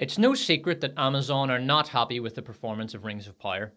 It's no secret that Amazon are not happy with the performance of Rings of Power.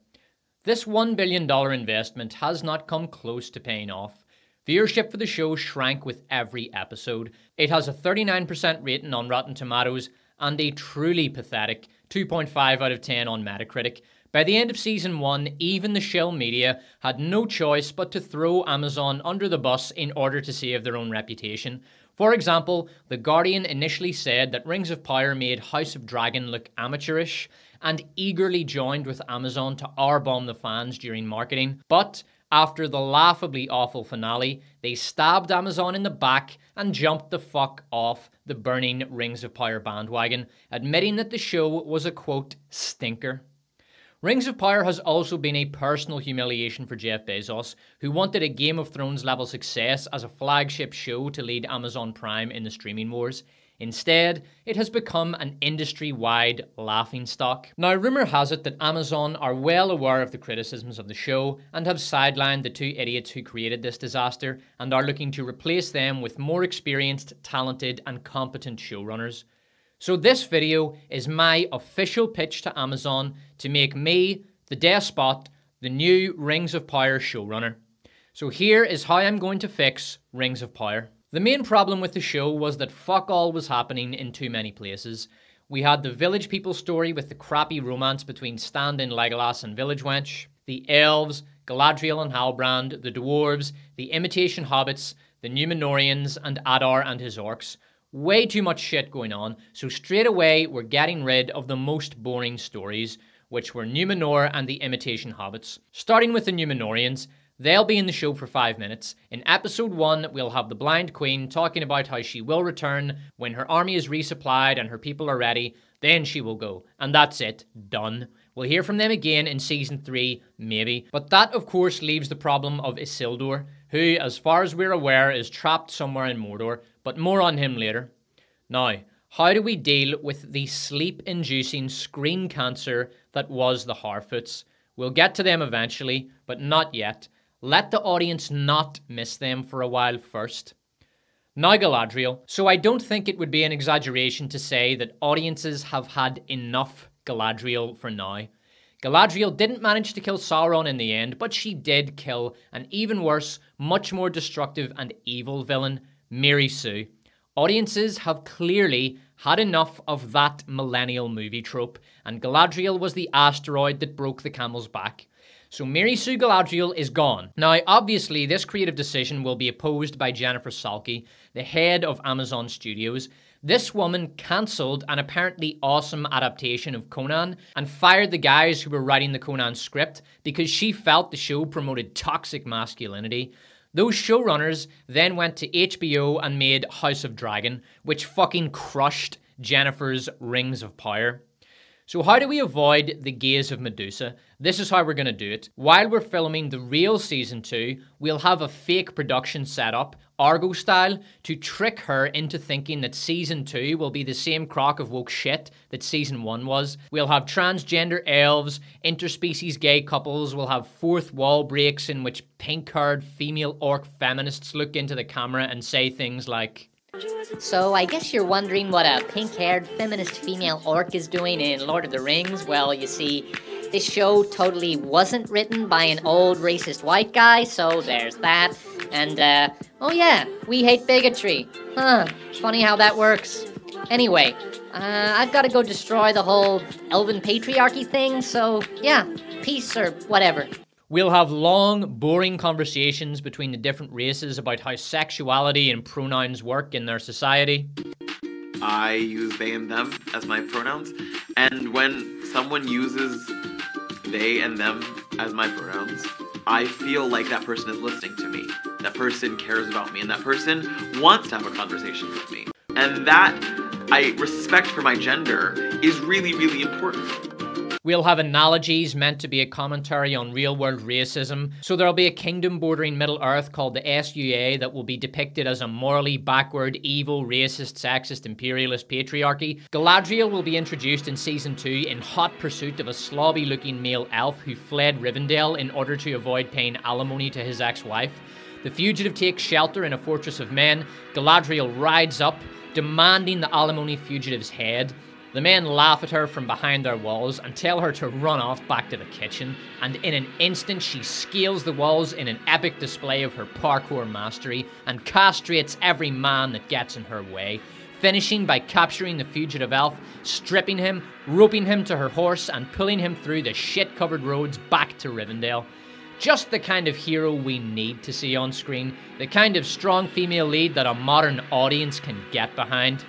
This $1 billion investment has not come close to paying off. Viewership for the show shrank with every episode. It has a 39% rating on Rotten Tomatoes and a truly pathetic 2.5 out of 10 on Metacritic. By the end of season 1, even the shell media had no choice but to throw Amazon under the bus in order to save their own reputation. For example, The Guardian initially said that Rings of Power made House of Dragon look amateurish and eagerly joined with Amazon to R-bomb the fans during marketing. But after the laughably awful finale, they stabbed Amazon in the back and jumped the fuck off the burning Rings of Power bandwagon, admitting that the show was a quote, stinker. Rings of Power has also been a personal humiliation for Jeff Bezos, who wanted a Game of Thrones level success as a flagship show to lead Amazon Prime in the streaming wars. Instead, it has become an industry wide laughingstock. Now, rumour has it that Amazon are well aware of the criticisms of the show and have sidelined the two idiots who created this disaster and are looking to replace them with more experienced, talented, and competent showrunners. So this video is my official pitch to Amazon to make me, the despot, the new Rings of Power showrunner. So here is how I'm going to fix Rings of Power. The main problem with the show was that fuck all was happening in too many places. We had the village people story with the crappy romance between stand-in Legolas and Village Wench, the elves, Galadriel and Halbrand, the dwarves, the imitation hobbits, the Numenoreans, and Adar and his orcs. Way too much shit going on, so straight away we're getting rid of the most boring stories, which were Numenor and the Imitation Hobbits. Starting with the Numenoreans, they'll be in the show for five minutes. In episode one, we'll have the Blind Queen talking about how she will return when her army is resupplied and her people are ready. Then she will go. And that's it. Done. We'll hear from them again in season 3, maybe. But that, of course, leaves the problem of Isildur, who, as far as we're aware, is trapped somewhere in Mordor, but more on him later. Now, how do we deal with the sleep inducing screen cancer that was the Harfoots? We'll get to them eventually, but not yet. Let the audience not miss them for a while first. Now, Galadriel. So, I don't think it would be an exaggeration to say that audiences have had enough Galadriel for now. Galadriel didn't manage to kill Sauron in the end, but she did kill an even worse, much more destructive and evil villain, Mary Sue. Audiences have clearly had enough of that millennial movie trope, and Galadriel was the asteroid that broke the camel's back. So Mary Sue Galadriel is gone. Now, obviously, this creative decision will be opposed by Jennifer Salke, the head of Amazon Studios. This woman cancelled an apparently awesome adaptation of Conan and fired the guys who were writing the Conan script because she felt the show promoted toxic masculinity. Those showrunners then went to HBO and made House of Dragon, which fucking crushed Jennifer's Rings of Power. So, how do we avoid the gaze of Medusa? This is how we're going to do it. While we're filming the real season 2, we'll have a fake production set up, Argo style, to trick her into thinking that season 2 will be the same crock of woke shit that season 1 was. We'll have transgender elves, interspecies gay couples, we'll have fourth wall breaks in which pink haired female orc feminists look into the camera and say things like, so I guess you're wondering what a pink-haired feminist female orc is doing in Lord of the Rings? Well, you see, this show totally wasn't written by an old racist white guy, so there's that. And, uh, oh yeah, we hate bigotry. Huh, funny how that works. Anyway, uh, I've got to go destroy the whole elven patriarchy thing, so yeah, peace or whatever. We'll have long, boring conversations between the different races about how sexuality and pronouns work in their society. I use they and them as my pronouns, and when someone uses they and them as my pronouns, I feel like that person is listening to me. That person cares about me, and that person wants to have a conversation with me. And that I respect for my gender is really, really important. We'll have analogies meant to be a commentary on real world racism. So there'll be a kingdom bordering Middle Earth called the SUA that will be depicted as a morally backward, evil, racist, sexist, imperialist patriarchy. Galadriel will be introduced in season 2 in hot pursuit of a slobby looking male elf who fled Rivendell in order to avoid paying alimony to his ex wife. The fugitive takes shelter in a fortress of men. Galadriel rides up, demanding the alimony fugitive's head. The men laugh at her from behind their walls and tell her to run off back to the kitchen, and in an instant she scales the walls in an epic display of her parkour mastery and castrates every man that gets in her way, finishing by capturing the fugitive elf, stripping him, roping him to her horse, and pulling him through the shit covered roads back to Rivendell. Just the kind of hero we need to see on screen, the kind of strong female lead that a modern audience can get behind.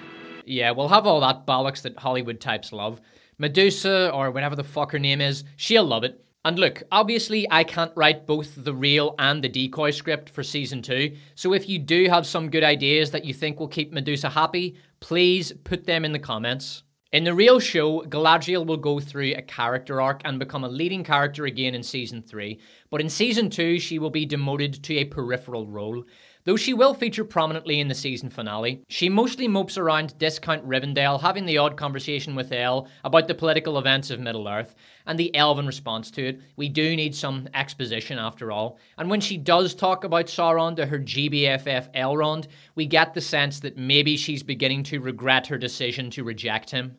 Yeah, we'll have all that bollocks that Hollywood types love. Medusa, or whatever the fuck her name is, she'll love it. And look, obviously, I can't write both the real and the decoy script for season two, so if you do have some good ideas that you think will keep Medusa happy, please put them in the comments. In the real show, Galadriel will go through a character arc and become a leading character again in season 3, but in season 2, she will be demoted to a peripheral role. Though she will feature prominently in the season finale, she mostly mopes around discount Rivendell, having the odd conversation with El about the political events of Middle Earth and the elven response to it. We do need some exposition after all. And when she does talk about Sauron to her GBFF Elrond, we get the sense that maybe she's beginning to regret her decision to reject him.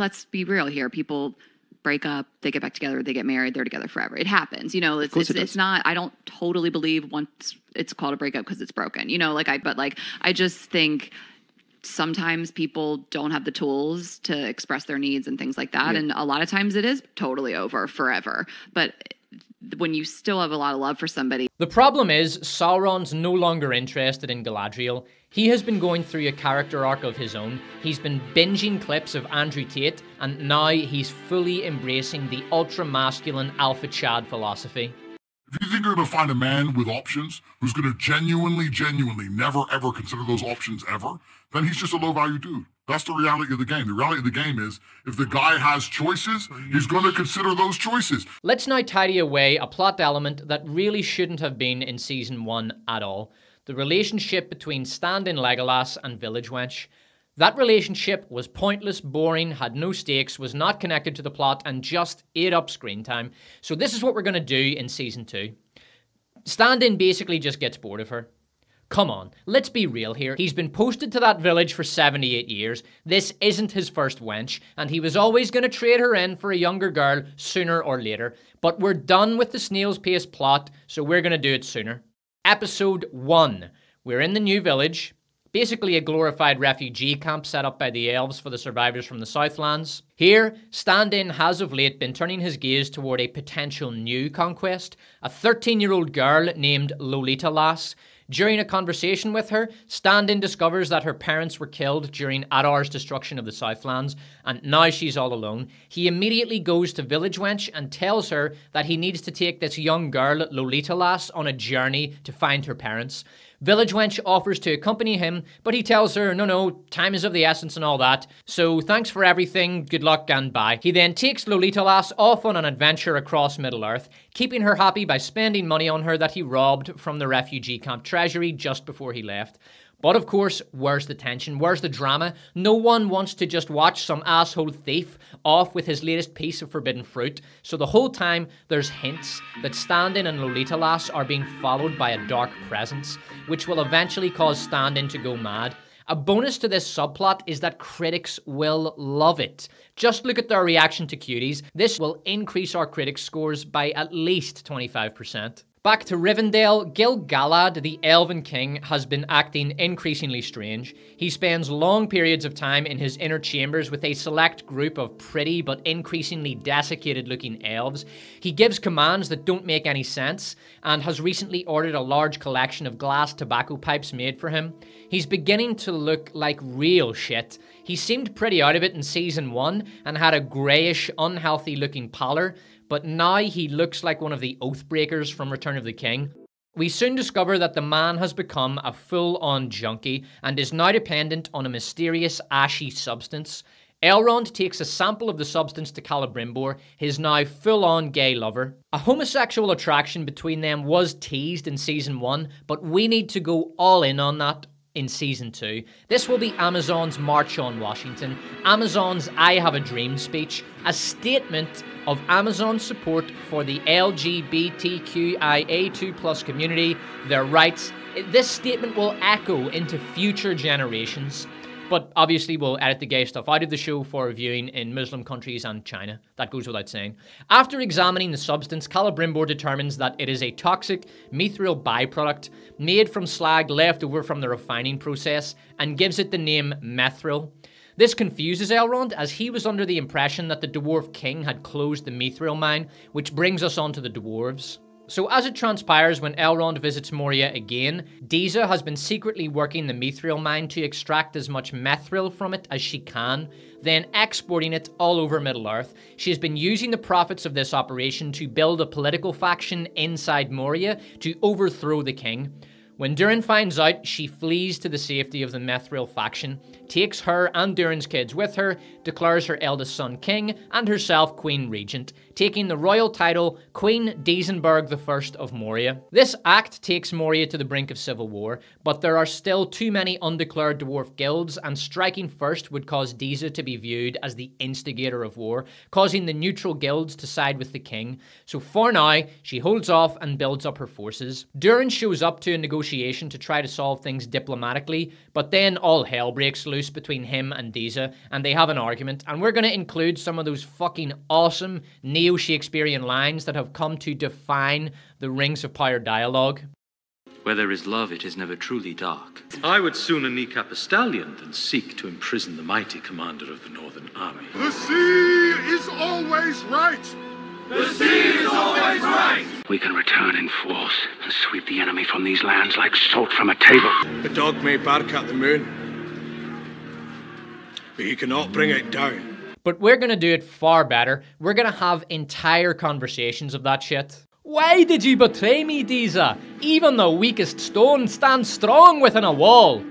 Let's be real here. People break up, they get back together, they get married, they're together forever. It happens. You know, it's it's, it it's not I don't totally believe once it's called a breakup because it's broken. You know, like I but like I just think sometimes people don't have the tools to express their needs and things like that Yeah. and a lot of times it is totally over forever. But when you still have a lot of love for somebody The problem is, Sauron's no longer interested in Galadriel. He has been going through a character arc of his own. He's been binging clips of Andrew Tate, and now he's fully embracing the ultra masculine alpha Chad philosophy. If you think you're going to find a man with options who's going to genuinely, genuinely never ever consider those options ever, then he's just a low value dude. That's the reality of the game. The reality of the game is if the guy has choices, he's going to consider those choices. Let's now tidy away a plot element that really shouldn't have been in season 1 at all the relationship between stand in Legolas and Village Wench. That relationship was pointless, boring, had no stakes, was not connected to the plot, and just ate up screen time. So, this is what we're going to do in season 2. Stand in basically just gets bored of her. Come on, let's be real here. He's been posted to that village for 78 years. This isn't his first wench, and he was always going to trade her in for a younger girl sooner or later. But we're done with the snail's pace plot, so we're going to do it sooner. Episode 1. We're in the new village, basically a glorified refugee camp set up by the elves for the survivors from the Southlands. Here, Stand In has of late been turning his gaze toward a potential new conquest, a 13 year old girl named Lolitalas. During a conversation with her, Stand In discovers that her parents were killed during Adar's destruction of the Southlands, and now she's all alone. He immediately goes to Village Wench and tells her that he needs to take this young girl, Lolitalas, on a journey to find her parents. Village Wench offers to accompany him, but he tells her, no, no, time is of the essence and all that, so thanks for everything, good luck and bye. He then takes Lolitalas off on an adventure across Middle Earth, keeping her happy by spending money on her that he robbed from the refugee camp treasury just before he left. But of course, where's the tension? Where's the drama? No one wants to just watch some asshole thief off with his latest piece of forbidden fruit. So the whole time, there's hints that Stand-In and Lolitalas are being followed by a dark presence, which will eventually cause Stand-In to go mad. A bonus to this subplot is that critics will love it. Just look at their reaction to Cuties. This will increase our critics' scores by at least 25%. Back to Rivendell, Gil Galad, the Elven King, has been acting increasingly strange. He spends long periods of time in his inner chambers with a select group of pretty but increasingly desiccated looking elves. He gives commands that don't make any sense, and has recently ordered a large collection of glass tobacco pipes made for him. He's beginning to look like real shit. He seemed pretty out of it in season 1 and had a greyish, unhealthy looking pallor, but now he looks like one of the Oathbreakers from Return of the King. We soon discover that the man has become a full on junkie and is now dependent on a mysterious ashy substance. Elrond takes a sample of the substance to Celebrimbor, his now full on gay lover. A homosexual attraction between them was teased in season 1, but we need to go all in on that in season 2. This will be Amazon's March on Washington, Amazon's I Have a Dream speech, a statement of Amazon's support for the LGBTQIA2 plus community, their rights. This statement will echo into future generations. But obviously, we'll edit the gay stuff out of the show for viewing in Muslim countries and China. That goes without saying. After examining the substance, Celebrimbor determines that it is a toxic mithril byproduct made from slag left over from the refining process and gives it the name methril. This confuses Elrond as he was under the impression that the Dwarf King had closed the mithril mine, which brings us on to the dwarves. So as it transpires when Elrond visits Moria again, Disa has been secretly working the mithril mine to extract as much Mithril from it as she can, then exporting it all over Middle-earth. She has been using the profits of this operation to build a political faction inside Moria to overthrow the king. When Durin finds out, she flees to the safety of the Mithril faction, takes her and Durin's kids with her, declares her eldest son king, and herself queen regent, taking the royal title Queen Disanberg I of Moria. This act takes Moria to the brink of civil war, but there are still too many undeclared dwarf guilds, and striking first would cause Disa to be viewed as the instigator of war, causing the neutral guilds to side with the king. So for now, she holds off and builds up her forces. Durin shows up to a negotiation to try to solve things diplomatically, but then all hell breaks loose between him and Disa, and they have an argument, and we're going to include some of those fucking awesome neo Shakespearean lines that have come to define the Rings of Power dialogue. Where there is love, it is never truly dark. I would sooner kneecap a stallion than seek to imprison the mighty commander of the Northern Army. The sea is always right! The sea is always right. We can return in force and sweep the enemy from these lands like salt from a table. The dog may bark at the moon, but he cannot bring it down. But we're gonna do it far better. We're gonna have entire conversations of that shit. Why did you betray me, Disa? Even the weakest stone stands strong within a wall.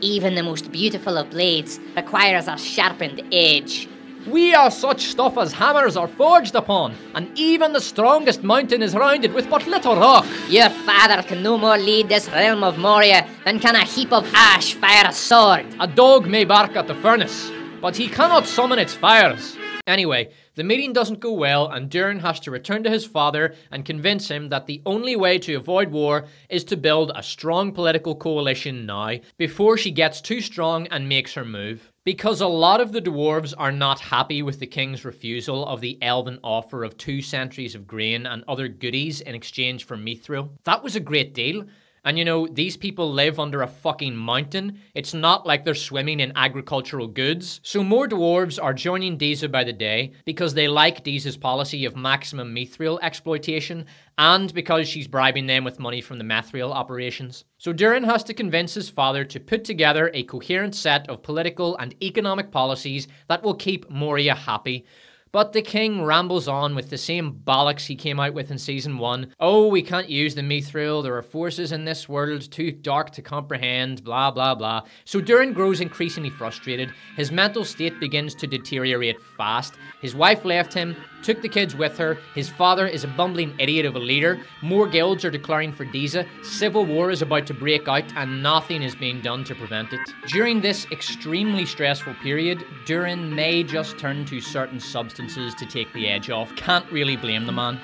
Even the most beautiful of blades requires a sharpened edge. We are such stuff as hammers are forged upon, and even the strongest mountain is rounded with but little rock. Your father can no more lead this realm of Moria than can a heap of ash fire a sword. A dog may bark at the furnace, but he cannot summon its fires. Anyway, the meeting doesn't go well, and Durin has to return to his father and convince him that the only way to avoid war is to build a strong political coalition now, before she gets too strong and makes her move. Because a lot of the dwarves are not happy with the king's refusal of the elven offer of two centuries of grain and other goodies in exchange for mithril. That was a great deal. And you know, these people live under a fucking mountain. It's not like they're swimming in agricultural goods. So more dwarves are joining Disa by the day because they like Disa's policy of maximum mithril exploitation and because she's bribing them with money from the mithril operations. So Durin has to convince his father to put together a coherent set of political and economic policies that will keep Moria happy. But the king rambles on with the same bollocks he came out with in season one. Oh, we can't use the mithril. There are forces in this world too dark to comprehend. Blah blah blah. So Durin grows increasingly frustrated. His mental state begins to deteriorate fast. His wife left him, took the kids with her. His father is a bumbling idiot of a leader. More guilds are declaring for Disa. Civil war is about to break out, and nothing is being done to prevent it. During this extremely stressful period, Durin may just turn to certain substances to take the edge off. Can't really blame the man.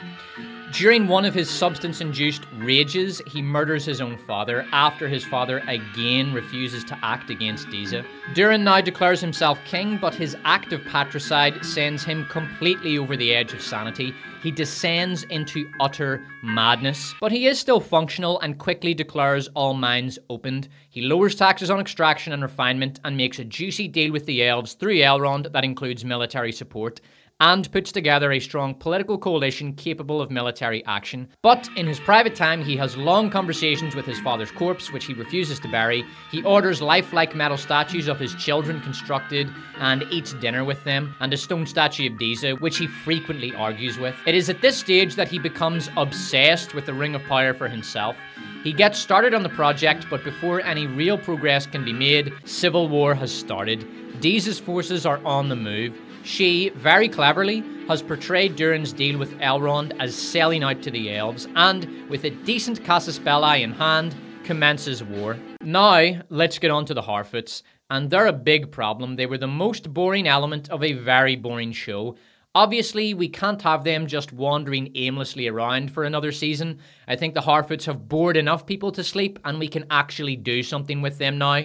During one of his substance induced rages, he murders his own father after his father again refuses to act against Disa. Durin now declares himself king, but his act of patricide sends him completely over the edge of sanity. He descends into utter madness, but he is still functional and quickly declares all mines opened. He lowers taxes on extraction and refinement and makes a juicy deal with the elves through Elrond that includes military support and puts together a strong political coalition capable of military action. But in his private time, he has long conversations with his father's corpse, which he refuses to bury. He orders lifelike metal statues of his children constructed and eats dinner with them, and a stone statue of Disa, which he frequently argues with. It is at this stage that he becomes obsessed with the Ring of Power for himself. He gets started on the project, but before any real progress can be made, civil war has started. Disa's forces are on the move. She, very cleverly, has portrayed Durin's deal with Elrond as selling out to the elves, and, with a decent Casus Belli in hand, commences war. Now, let's get on to the Harfoots, and they're a big problem. They were the most boring element of a very boring show. Obviously, we can't have them just wandering aimlessly around for another season. I think the Harfoots have bored enough people to sleep, and we can actually do something with them now.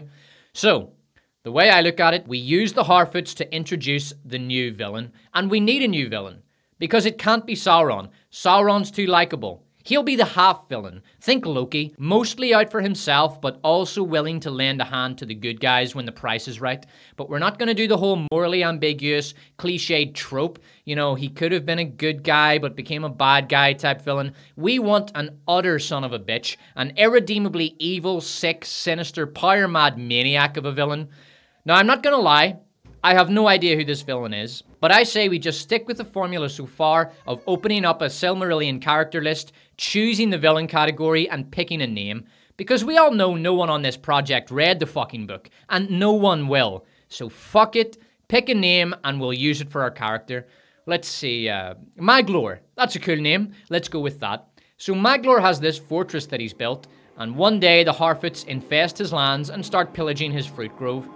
So, The way I look at it, we use the Harfoots to introduce the new villain, and we need a new villain because it can't be Sauron. Sauron's too likable. He'll be the half villain. Think Loki, mostly out for himself, but also willing to lend a hand to the good guys when the price is right. But we're not going to do the whole morally ambiguous, cliched trope. You know, he could have been a good guy but became a bad guy type villain. We want an utter son of a bitch, an irredeemably evil, sick, sinister, power mad maniac of a villain. Now, I'm not to lie, I have no idea who this villain is, but I say we just stick with the formula so far of opening up a Silmarillion character list, choosing the villain category, and picking a name. Because we all know no one on this project read the fucking book, and no one will. So fuck it, pick a name, and we'll use it for our character. Let's see, uh, Maglor. That's a cool name. Let's go with that. So Maglor has this fortress that he's built, and one day the Harfoots infest his lands and start pillaging his fruit grove.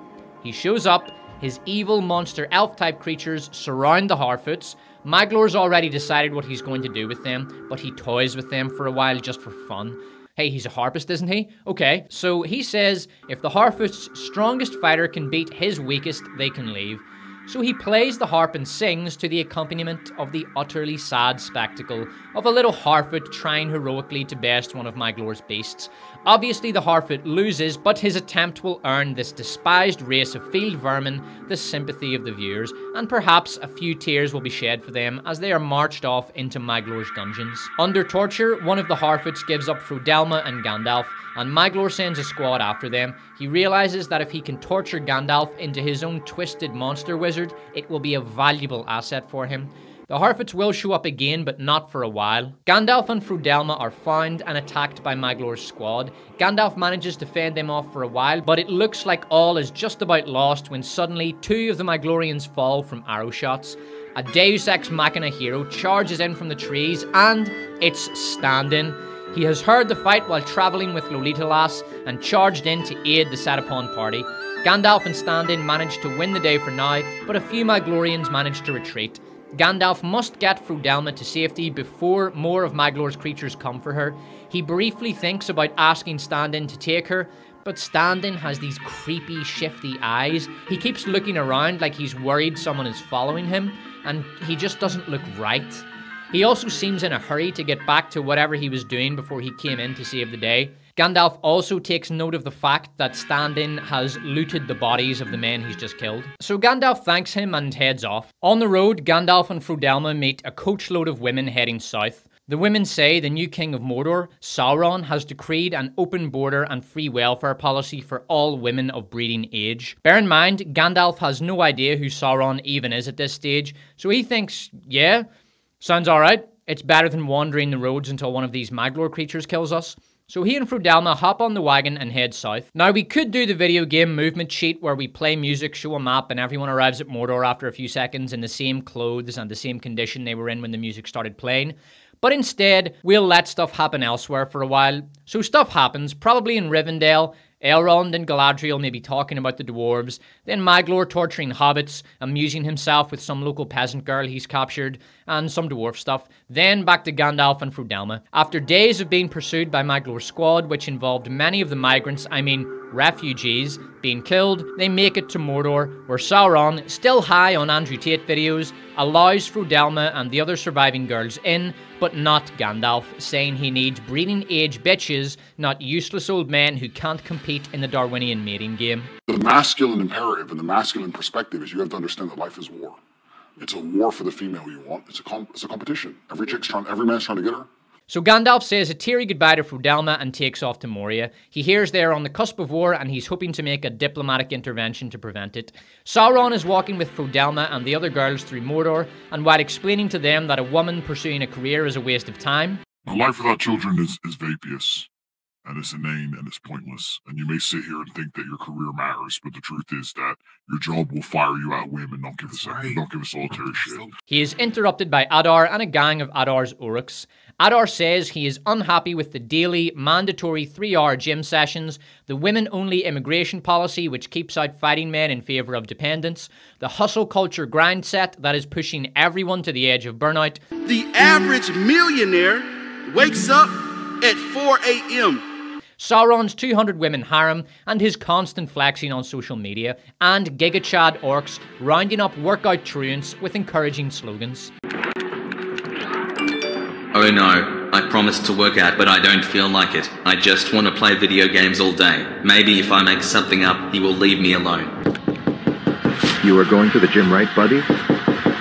He shows up his evil monster elf type creatures surround the Harfoots. Maglor's already decided what he's going to do with them, but he toys with them for a while just for fun. Hey, he's a harpist, isn't he? Okay, so he says if the Harfoot's strongest fighter can beat his weakest, they can leave. So he plays the harp and sings to the accompaniment of the utterly sad spectacle of a little Harfoot trying heroically to best one of Maglor's beasts. Obviously, the Harfoot loses, but his attempt will earn this despised race of field vermin the sympathy of the viewers, and perhaps a few tears will be shed for them as they are marched off into Maglor's dungeons. Under torture, one of the Harfoots gives up Frodelma and Gandalf, and Maglor sends a squad after them. He realizes that if he can torture Gandalf into his own twisted monster wizard, it will be a valuable asset for him. The Harfoots will show up again, but not for a while. Gandalf and Frodelma are found and attacked by Maglor's squad. Gandalf manages to fend them off for a while, but it looks like all is just about lost when suddenly two of the Maglorians fall from arrow shots. A Deus Ex Machina hero charges in from the trees, and it's Stand-in. He has heard the fight while travelling with Lolitalas and charged in to aid the Satapon party. Gandalf and Stand-in manage to win the day for now, but a few Maglorians manage to retreat. Gandalf must get Frodelma to safety before more of Maglor's creatures come for her. He briefly thinks about asking Stand-in to take her, but Stand-in has these creepy, shifty eyes. He keeps looking around like he's worried someone is following him, and he just doesn't look right. He also seems in a hurry to get back to whatever he was doing before he came in to save the day. Gandalf also takes note of the fact that Stand-in has looted the bodies of the men he's just killed. So Gandalf thanks him and heads off. On the road, Gandalf and Frodelma meet a coachload of women heading south. The women say the new king of Mordor, Sauron, has decreed an open border and free welfare policy for all women of breeding age. Bear in mind, Gandalf has no idea who Sauron even is at this stage, so he thinks, yeah, sounds alright. It's better than wandering the roads until one of these Maglor creatures kills us. So he and Frodelma hop on the wagon and head south. Now we could do the video game movement sheet where we play music, show a map, and everyone arrives at Mordor after a few seconds in the same clothes and the same condition they were in when the music started playing. But instead, we'll let stuff happen elsewhere for a while. So stuff happens, probably in Rivendell, Elrond and Galadriel may be talking about the dwarves, then Maglor torturing hobbits, amusing himself with some local peasant girl he's captured, and some dwarf stuff. Then back to Gandalf and Frodelma. After days of being pursued by Maglor's squad, which involved many of the migrants, I mean refugees, being killed, they make it to Mordor, where Sauron, still high on Andrew Tate videos, allows Frodelma and the other surviving girls in, but not Gandalf, saying he needs breeding age bitches, not useless old men who can't compete in the Darwinian mating game. The masculine imperative and the masculine perspective is you have to understand that life is war. It's a war for the female you want. It's a com- it's a competition. Every chick's trying, every man's trying to get her. So Gandalf says a teary goodbye to Frodelma and takes off to Moria. He hears they're on the cusp of war and he's hoping to make a diplomatic intervention to prevent it. Sauron is walking with Frodelma and the other girls through Mordor, and while explaining to them that a woman pursuing a career is a waste of time, A life without children is, is vapious, and it's inane, and it's pointless. And you may sit here and think that your career matters, but the truth is that your job will fire you out whim and not give a second, don't give a solitary shit. He is interrupted by Adar and a gang of Adar's Uruks. Adar says he is unhappy with the daily, mandatory three hour gym sessions, the women only immigration policy, which keeps out fighting men in favour of dependents, the hustle culture grind set that is pushing everyone to the edge of burnout, The average millionaire wakes up at 4 a.m. Sauron's 200 women harem, and his constant flexing on social media, and gigachad orcs rounding up workout truants with encouraging slogans. Oh no, I promised to work out, but I don't feel like it. I just want to play video games all day. Maybe if I make something up, he will leave me alone. You are going to the gym, right, buddy?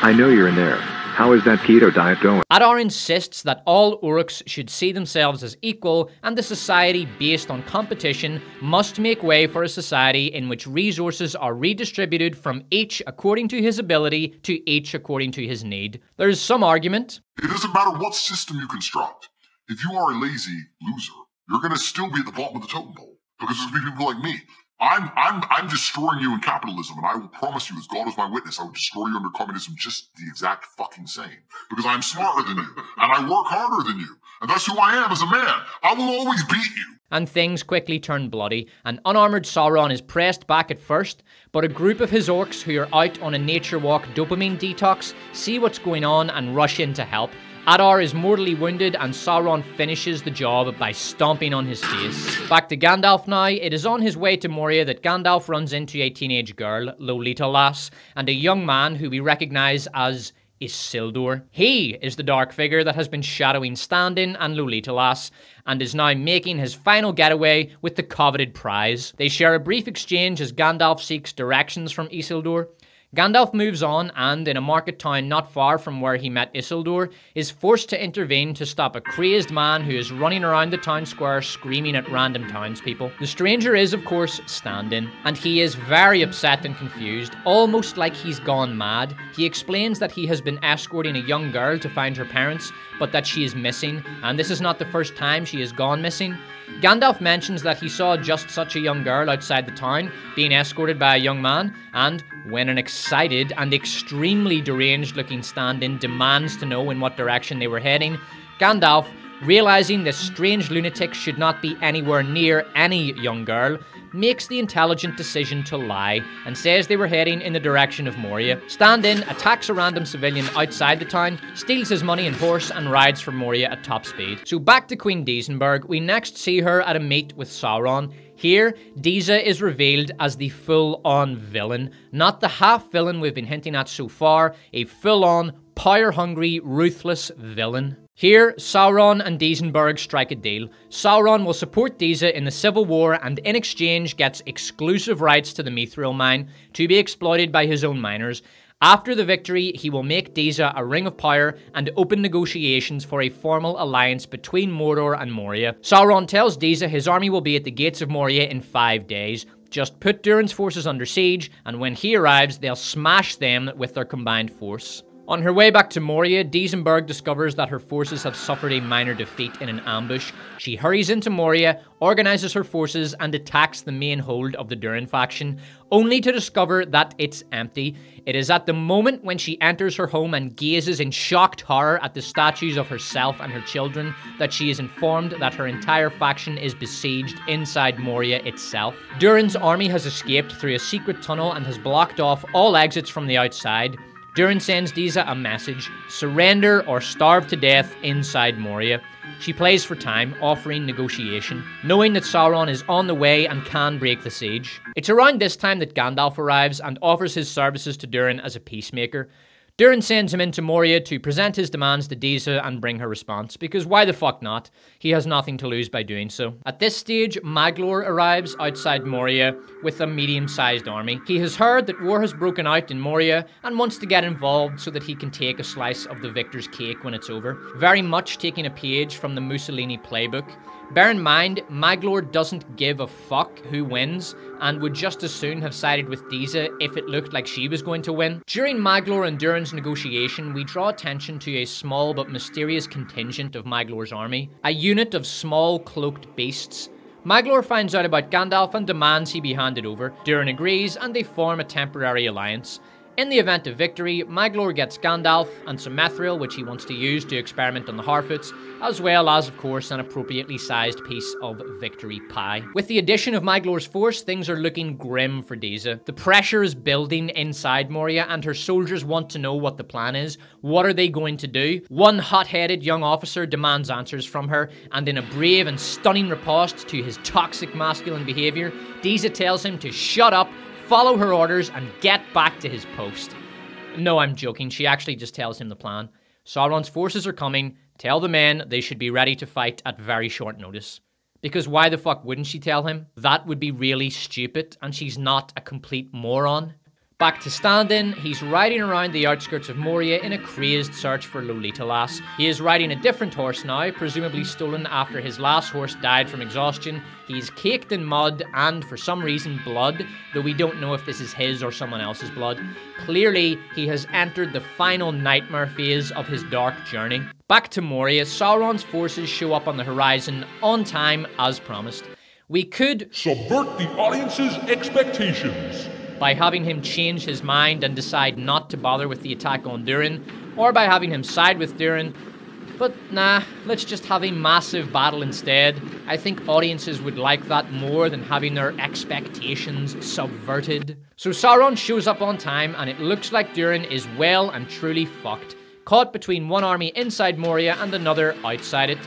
I know you're in there. How is that keto diet going? Adar insists that all Uruks should see themselves as equal, and the society based on competition must make way for a society in which resources are redistributed from each according to his ability to each according to his need. There's some argument. It doesn't matter what system you construct. If you are a lazy loser, you're going to still be at the bottom of the totem pole because there's going to be people like me I'm I'm I'm destroying you in capitalism, and I will promise you, as God is my witness, I will destroy you under communism just the exact fucking same. Because I'm smarter than you, and I work harder than you, and that's who I am as a man. I will always beat you. And things quickly turn bloody. An unarmored Sauron is pressed back at first, but a group of his orcs who are out on a nature walk dopamine detox see what's going on and rush in to help. Adar is mortally wounded and Sauron finishes the job by stomping on his face. Back to Gandalf now, it is on his way to Moria that Gandalf runs into a teenage girl, Lolitalas, and a young man who we recognise as Isildur. He is the dark figure that has been shadowing Stand-in and Lolitalas, and is now making his final getaway with the coveted prize. They share a brief exchange as Gandalf seeks directions from Isildur, Gandalf moves on and, in a market town not far from where he met Isildur, is forced to intervene to stop a crazed man who is running around the town square screaming at random townspeople. The stranger is, of course, Stand-in, and he is very upset and confused, almost like he's gone mad. He explains that he has been escorting a young girl to find her parents, but that she is missing, and this is not the first time she has gone missing. Gandalf mentions that he saw just such a young girl outside the town being escorted by a young man, and when an excited and extremely deranged looking Stand-in demands to know in what direction they were heading, Gandalf, realizing this strange lunatic should not be anywhere near any young girl, makes the intelligent decision to lie and says they were heading in the direction of Moria. Stand-in attacks a random civilian outside the town, steals his money and horse, and rides for Moria at top speed. So back to Queen Disanberg, we next see her at a meet with Sauron. Here, Disa is revealed as the full on villain, not the half villain we've been hinting at so far, a full on, power hungry, ruthless villain. Here, Sauron and Disanberg strike a deal. Sauron will support Disa in the Civil War and in exchange gets exclusive rights to the Mithril mine to be exploited by his own miners. After the victory, he will make Disa a ring of power and open negotiations for a formal alliance between Mordor and Moria. Sauron tells Disa his army will be at the gates of Moria in five days. Just put Durin's forces under siege, and when he arrives, they'll smash them with their combined force. On her way back to Moria, Disanberg discovers that her forces have suffered a minor defeat in an ambush. She hurries into Moria, organizes her forces, and attacks the main hold of the Durin faction, only to discover that it's empty. It is at the moment when she enters her home and gazes in shocked horror at the statues of herself and her children that she is informed that her entire faction is besieged inside Moria itself. Durin's army has escaped through a secret tunnel and has blocked off all exits from the outside. Durin sends Disa a message surrender or starve to death inside Moria. She plays for time, offering negotiation, knowing that Sauron is on the way and can break the siege. It's around this time that Gandalf arrives and offers his services to Durin as a peacemaker. Durin sends him into Moria to present his demands to Disa and bring her response, because why the fuck not? He has nothing to lose by doing so. At this stage, Maglor arrives outside Moria with a medium sized army. He has heard that war has broken out in Moria and wants to get involved so that he can take a slice of the victor's cake when it's over. Very much taking a page from the Mussolini playbook. Bear in mind, Maglor doesn't give a fuck who wins and would just as soon have sided with Disa if it looked like she was going to win. During Maglor and Durin's negotiation, we draw attention to a small but mysterious contingent of Maglor's army, a unit of small cloaked beasts. Maglor finds out about Gandalf and demands he be handed over. Durin agrees and they form a temporary alliance. In the event of victory, Maglor gets Gandalf and some Mithril, which he wants to use to experiment on the Harfoots, as well as, of course, an appropriately sized piece of victory pie. With the addition of Maglor's force, things are looking grim for Disa. The pressure is building inside Moria, and her soldiers want to know what the plan is. What are they going to do? One hot headed young officer demands answers from her, and in a brave and stunning riposte to his toxic masculine behaviour, Disa tells him to shut up follow her orders, and get back to his post. No, I'm joking. She actually just tells him the plan. Sauron's forces are coming. Tell the men they should be ready to fight at very short notice. Because why the fuck wouldn't she tell him? That would be really stupid, and she's not a complete moron. Back to Stand-in, he's riding around the outskirts of Moria in a crazed search for Lolitalas. He is riding a different horse now, presumably stolen after his last horse died from exhaustion. He's caked in mud and, for some reason, blood, though we don't know if this is his or someone else's blood. Clearly, he has entered the final nightmare phase of his dark journey. Back to Moria, Sauron's forces show up on the horizon on time as promised. We could subvert the audience's expectations by having him change his mind and decide not to bother with the attack on Durin, or by having him side with Durin. But nah, let's just have a massive battle instead. I think audiences would like that more than having their expectations subverted. So Sauron shows up on time, and it looks like Durin is well and truly fucked, caught between one army inside Moria and another outside it.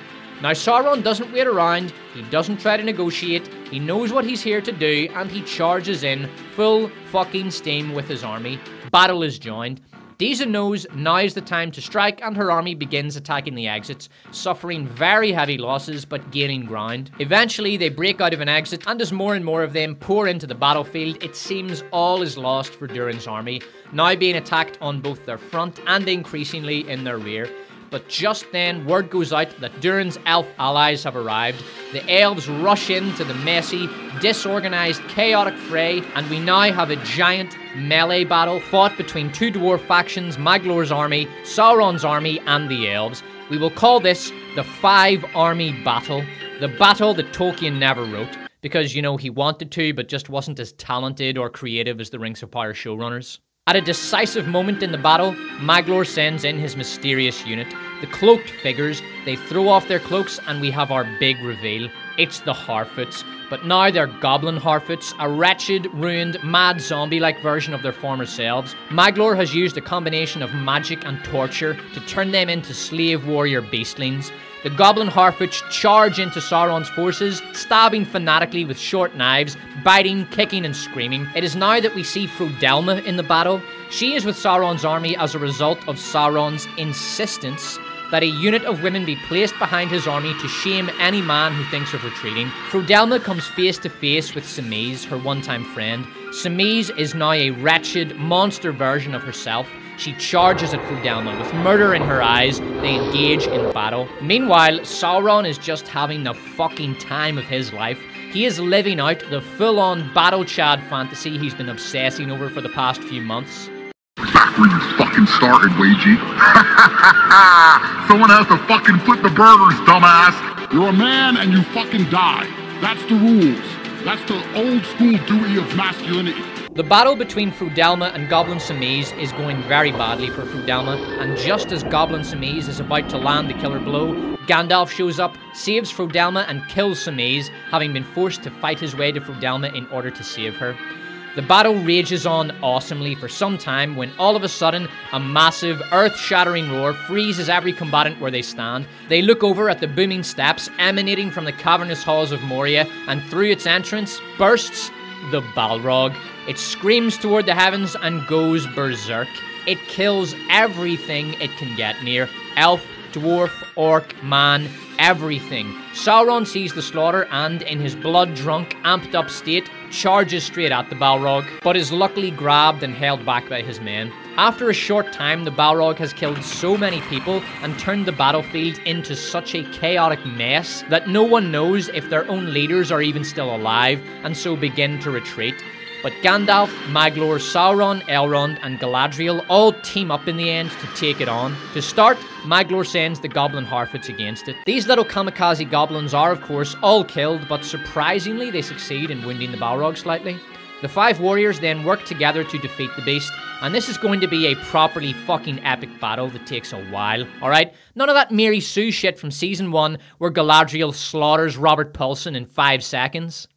Now, Sauron doesn't wait around, he doesn't try to negotiate, he knows what he's here to do, and he charges in full fucking steam with his army. Battle is joined. Disa knows now is the time to strike, and her army begins attacking the exits, suffering very heavy losses but gaining ground. Eventually, they break out of an exit, and as more and more of them pour into the battlefield, it seems all is lost for Durin's army, now being attacked on both their front and increasingly in their rear. But just then, word goes out that Durin's elf allies have arrived. The elves rush into the messy, disorganized, chaotic fray, and we now have a giant melee battle fought between two dwarf factions Maglor's army, Sauron's army, and the elves. We will call this the Five Army Battle, the battle that Tolkien never wrote. Because, you know, he wanted to, but just wasn't as talented or creative as the Rings of Power showrunners. At a decisive moment in the battle, Maglor sends in his mysterious unit. The cloaked figures, they throw off their cloaks and we have our big reveal. It's the Harfoots, but now they're goblin Harfoots, a wretched, ruined, mad zombie-like version of their former selves. Maglor has used a combination of magic and torture to turn them into slave warrior beastlings. The goblin Harfoots charge into Sauron's forces, stabbing fanatically with short knives, biting, kicking, and screaming. It is now that we see Frodelma in the battle. She is with Sauron's army as a result of Sauron's insistence that a unit of women be placed behind his army to shame any man who thinks of retreating. Frodelma comes face to face with Samise, her one time friend. Samise is now a wretched, monster version of herself. She charges at Frodelma. With murder in her eyes, they engage in battle. Meanwhile, Sauron is just having the fucking time of his life. He is living out the full on battle chad fantasy he's been obsessing over for the past few months. Back where you fucking started, Weiji. Someone has to fucking flip the burgers, dumbass. You're a man and you fucking die. That's the rules. That's the old school duty of masculinity. The battle between Frodelma and Goblin Samise is going very badly for Frodelma, and just as Goblin Samise is about to land the killer blow, Gandalf shows up, saves Frodelma, and kills Samise, having been forced to fight his way to Frodelma in order to save her. The battle rages on awesomely for some time when all of a sudden a massive, earth shattering roar freezes every combatant where they stand. They look over at the booming steps emanating from the cavernous halls of Moria, and through its entrance bursts the Balrog. It screams toward the heavens and goes berserk. It kills everything it can get near elf, dwarf, orc, man, everything. Sauron sees the slaughter and, in his blood drunk, amped up state, charges straight at the Balrog, but is luckily grabbed and held back by his men. After a short time, the Balrog has killed so many people and turned the battlefield into such a chaotic mess that no one knows if their own leaders are even still alive, and so begin to retreat. But Gandalf, Maglor, Sauron, Elrond, and Galadriel all team up in the end to take it on. To start, Maglor sends the Goblin Harfoots against it. These little kamikaze goblins are, of course, all killed, but surprisingly, they succeed in wounding the Balrog slightly. The five warriors then work together to defeat the beast, and this is going to be a properly fucking epic battle that takes a while, alright? None of that Mary Sue shit from season 1 where Galadriel slaughters Robert Paulson in 5 seconds.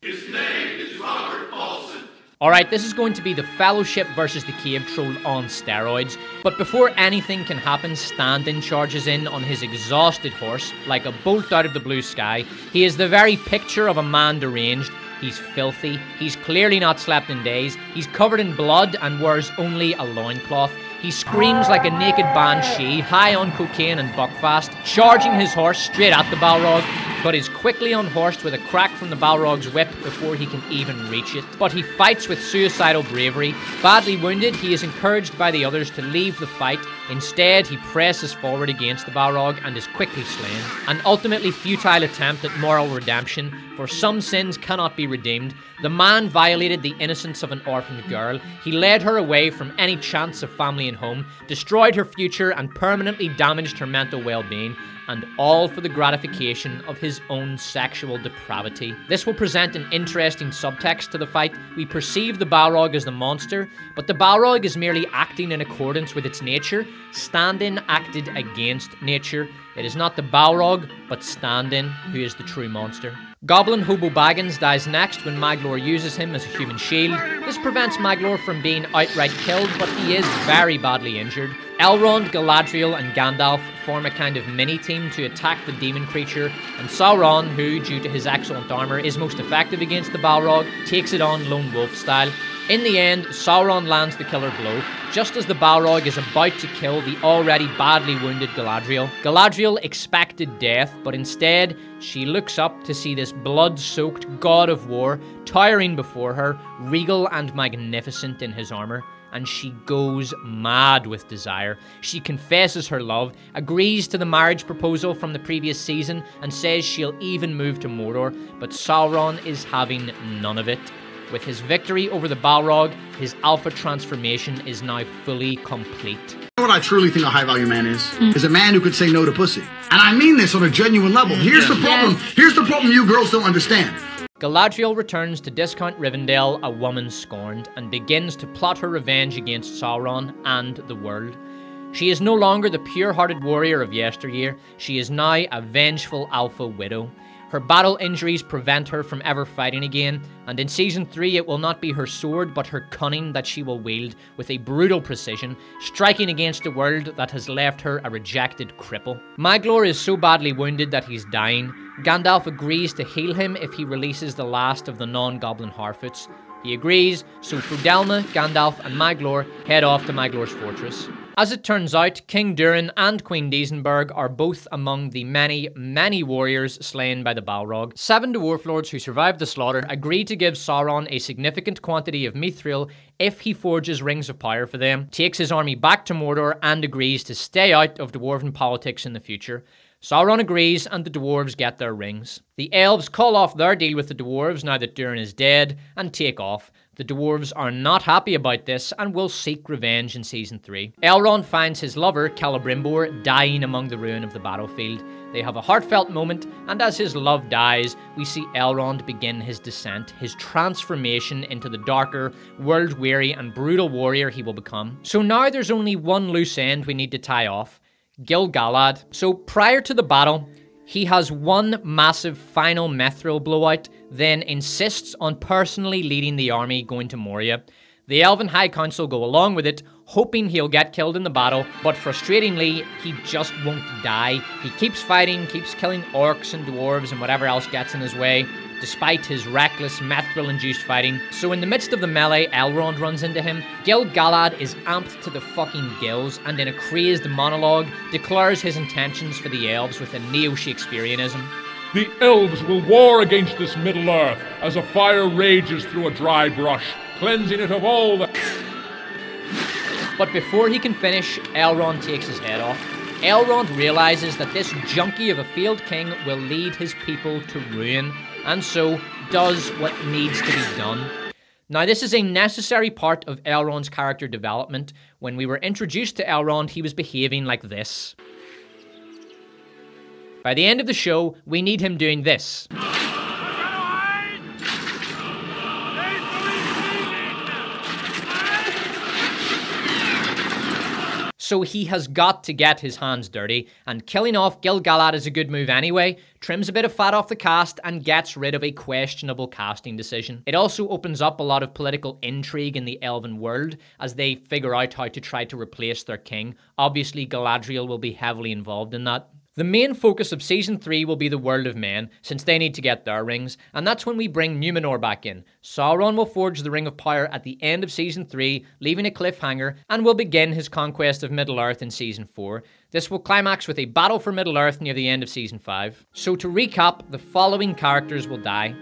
Alright, this is going to be the Fellowship versus the Cave Troll on steroids. But before anything can happen, Stand-in charges in on his exhausted horse like a bolt out of the blue sky. He is the very picture of a man deranged. He's filthy. He's clearly not slept in days. He's covered in blood and wears only a loincloth. He screams like a naked banshee, high on cocaine and buckfast, charging his horse straight at the Balrog, but is quickly unhorsed with a crack from the Balrog's whip before he can even reach it. But he fights with suicidal bravery. Badly wounded, he is encouraged by the others to leave the fight. Instead, he presses forward against the Balrog and is quickly slain. An ultimately futile attempt at moral redemption, for some sins cannot be redeemed. The man violated the innocence of an orphaned girl. He led her away from any chance of family and home, destroyed her future, and permanently damaged her mental well being and all for the gratification of his own sexual depravity. This will present an interesting subtext to the fight. We perceive the Balrog as the monster, but the Balrog is merely acting in accordance with its nature. Stand-in acted against nature. It is not the Balrog, but Stand-in who is the true monster. Goblin Hobo Baggins dies next when Maglor uses him as a human shield. This prevents Maglor from being outright killed, but he is very badly injured. Elrond, Galadriel, and Gandalf form a kind of mini team to attack the demon creature, and Sauron, who, due to his excellent armor, is most effective against the Balrog, takes it on lone wolf style. In the end, Sauron lands the killer blow, just as the Balrog is about to kill the already badly wounded Galadriel. Galadriel expected death, but instead, she looks up to see this blood soaked god of war towering before her, regal and magnificent in his armor and she goes mad with desire. She confesses her love, agrees to the marriage proposal from the previous season, and says she'll even move to Mordor, but Sauron is having none of it. With his victory over the Balrog, his alpha transformation is now fully complete. You know what I truly think a high value man is? Mm. Is a man who could say no to pussy. And I mean this on a genuine level. Mm. Here's the problem. Here's the problem you girls don't understand. Galadriel returns to Discount Rivendell, a woman scorned, and begins to plot her revenge against Sauron and the world. She is no longer the pure hearted warrior of yesteryear, she is now a vengeful alpha widow. Her battle injuries prevent her from ever fighting again, and in season 3 it will not be her sword but her cunning that she will wield with a brutal precision, striking against a world that has left her a rejected cripple. Maglor is so badly wounded that he's dying. Gandalf agrees to heal him if he releases the last of the non-goblin Harfoots. He agrees, so Frodelma, Gandalf, and Maglor head off to Maglor's fortress. As it turns out, King Durin and Queen Disanberg are both among the many, many warriors slain by the Balrog. Seven dwarf lords who survived the slaughter agree to give Sauron a significant quantity of mithril if he forges rings of power for them, takes his army back to Mordor, and agrees to stay out of dwarven politics in the future. Sauron agrees, and the dwarves get their rings. The elves call off their deal with the dwarves now that Durin is dead and take off. The dwarves are not happy about this and will seek revenge in season 3. Elrond finds his lover, Celebrimbor, dying among the ruin of the battlefield. They have a heartfelt moment, and as his love dies, we see Elrond begin his descent, his transformation into the darker, world weary, and brutal warrior he will become. So now there's only one loose end we need to tie off Gil-galad. So prior to the battle, he has one massive final mithril blowout, then insists on personally leading the army going to Moria. The Elven High Council go along with it, hoping he'll get killed in the battle, but frustratingly, he just won't die. He keeps fighting, keeps killing orcs and dwarves and whatever else gets in his way, despite his reckless, mithril induced fighting. So, in the midst of the melee, Elrond runs into him. Gil-galad is amped to the fucking gills and, in a crazed monologue, declares his intentions for the elves with a neo Shakespeareanism. The elves will war against this Middle Earth as a fire rages through a dry brush, cleansing it of all the. But before he can finish, Elrond takes his head off. Elrond realizes that this junkie of a field king will lead his people to ruin, and so does what needs to be done. Now, this is a necessary part of Elrond's character development. When we were introduced to Elrond, he was behaving like this. By the end of the show, we need him doing this. So he has got to get his hands dirty, and killing off Gil Galad is a good move anyway, trims a bit of fat off the cast, and gets rid of a questionable casting decision. It also opens up a lot of political intrigue in the Elven world as they figure out how to try to replace their king. Obviously, Galadriel will be heavily involved in that. The main focus of Season 3 will be the world of men, since they need to get their rings, and that's when we bring Numenor back in. Sauron will forge the Ring of Power at the end of Season 3, leaving a cliffhanger, and will begin his conquest of Middle-earth in Season 4. This will climax with a battle for Middle-earth near the end of Season 5. So to recap, the following characters will die.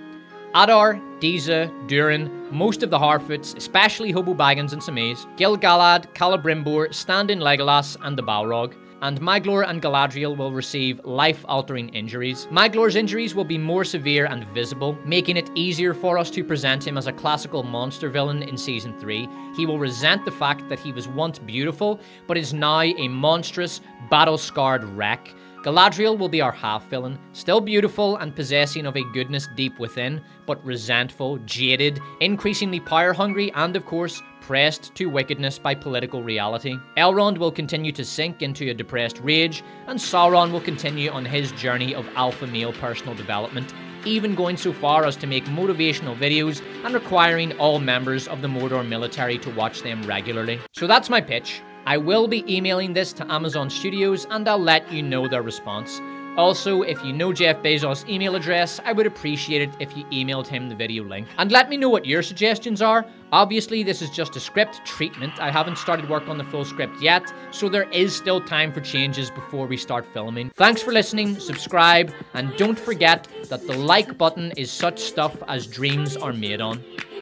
Adar, Disa, Durin, most of the Harfoots, especially Hobo Baggins and Sammaise, Gil-galad, Celebrimbor, Stand-in Legolas, and the Balrog and Maglor and Galadriel will receive life-altering injuries. Maglor's injuries will be more severe and visible, making it easier for us to present him as a classical monster villain in Season 3. He will resent the fact that he was once beautiful, but is now a monstrous, battle-scarred wreck. Galadriel will be our half villain, still beautiful and possessing of a goodness deep within, but resentful, jaded, increasingly power hungry, and of course, pressed to wickedness by political reality. Elrond will continue to sink into a depressed rage, and Sauron will continue on his journey of alpha male personal development, even going so far as to make motivational videos and requiring all members of the Mordor military to watch them regularly. So that's my pitch. I will be emailing this to Amazon Studios and I'll let you know their response. Also, if you know Jeff Bezos' email address, I would appreciate it if you emailed him the video link. And let me know what your suggestions are. Obviously, this is just a script treatment. I haven't started work on the full script yet, so there is still time for changes before we start filming. Thanks for listening, subscribe, and don't forget that the like button is such stuff as dreams are made on.